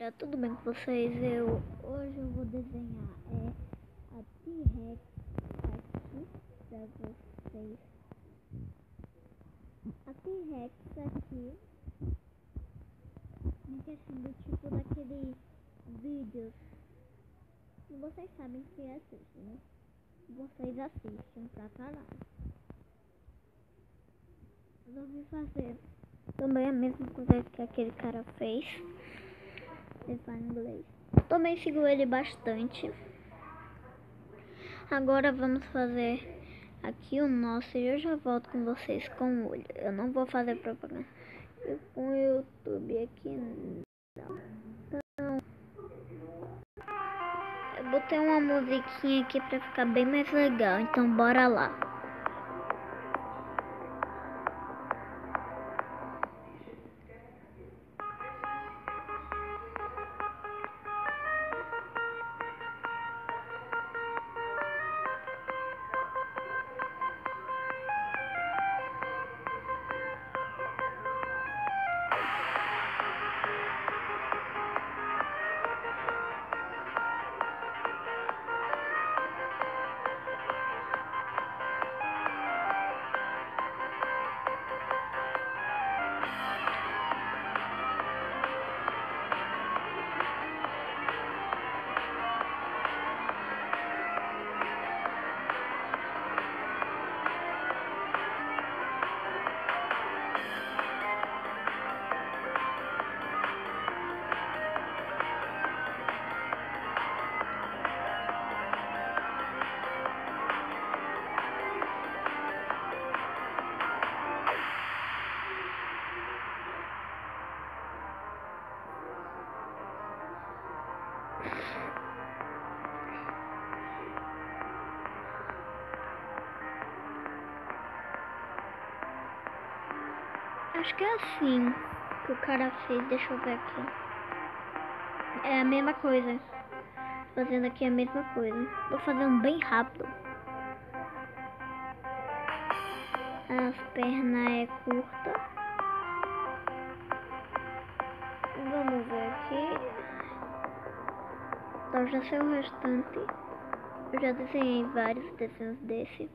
É, tudo bem com vocês? Eu hoje eu vou desenhar é a T-Rex aqui pra vocês. A T-Rex aqui me questão do tipo daquele vídeos que vocês sabem que assistem, né? Vocês assistem pra caralho. Resolvi fazer também a mesma coisa que aquele cara fez inglês. Também sigo ele bastante. Agora vamos fazer aqui o nosso e eu já volto com vocês com o olho. Eu não vou fazer propaganda e com o YouTube aqui não. Então, eu botei uma musiquinha aqui pra ficar bem mais legal. Então bora lá. Acho que é assim que o cara fez. Deixa eu ver aqui. É a mesma coisa. Fazendo aqui a mesma coisa. Vou fazer um bem rápido. As pernas é curta. Vamos ver aqui. Então já sei o restante. Eu já desenhei vários desenhos desse.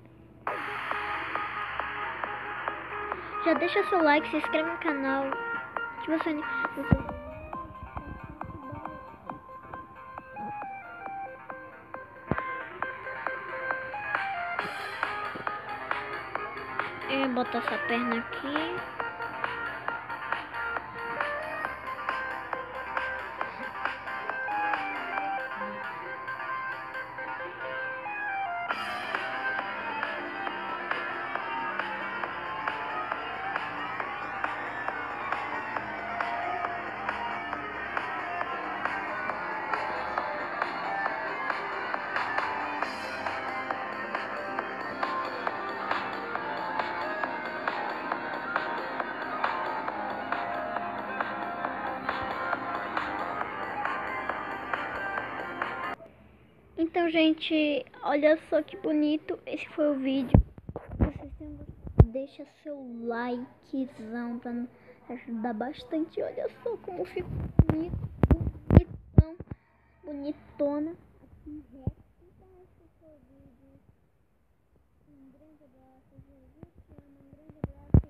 Já deixa seu like, se inscreve no canal. Se você, você botar essa perna aqui. Então, gente, olha só que bonito. Esse foi o vídeo. Deixa seu likezão pra ajudar bastante. Olha só como ficou bonito. Bonitão. Bonitona. Um grande abraço. Um grande abraço.